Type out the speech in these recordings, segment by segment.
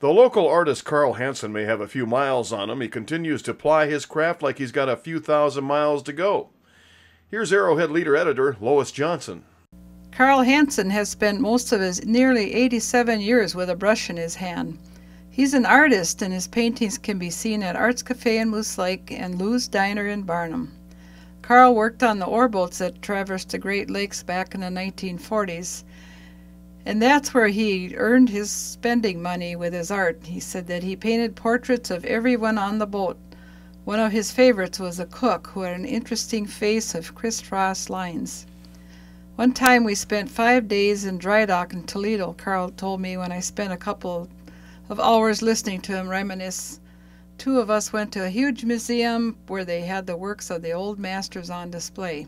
Though local artist Carl Hanson may have a few miles on him, he continues to ply his craft like he's got a few thousand miles to go. Here's Arrowhead leader editor Lois Johnson. Carl Hanson has spent most of his nearly 87 years with a brush in his hand. He's an artist, and his paintings can be seen at Arts Cafe in Moose Lake and Lou's Diner in Barnum. Carl worked on the ore boats that traversed the Great Lakes back in the 1940s, and that's where he earned his spending money with his art. He said that he painted portraits of everyone on the boat. One of his favorites was a cook who had an interesting face of crisscross lines. One time we spent five days in dry dock in Toledo, Carl told me when I spent a couple of hours listening to him reminisce. Two of us went to a huge museum where they had the works of the old masters on display.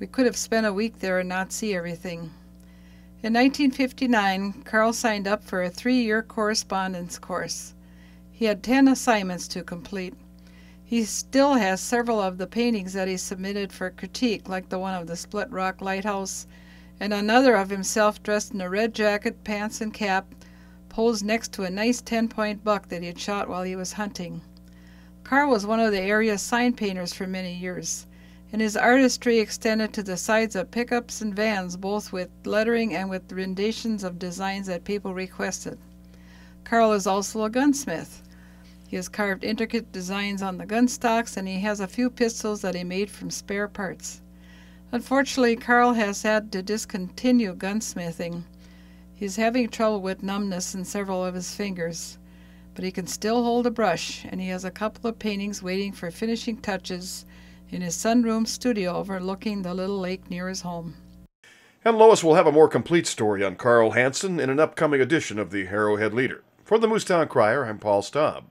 We could have spent a week there and not see everything. In 1959, Carl signed up for a three year correspondence course. He had 10 assignments to complete. He still has several of the paintings that he submitted for critique, like the one of the Split Rock Lighthouse, and another of himself dressed in a red jacket, pants, and cap, posed next to a nice 10 point buck that he had shot while he was hunting. Carl was one of the area's sign painters for many years and his artistry extended to the sides of pickups and vans, both with lettering and with renditions of designs that people requested. Carl is also a gunsmith. He has carved intricate designs on the gun stocks, and he has a few pistols that he made from spare parts. Unfortunately, Carl has had to discontinue gunsmithing. He's having trouble with numbness in several of his fingers, but he can still hold a brush, and he has a couple of paintings waiting for finishing touches in his sunroom studio overlooking the little lake near his home. And Lois will have a more complete story on Carl Hanson in an upcoming edition of the Arrowhead Leader. For the Moosetown Crier, I'm Paul Staab.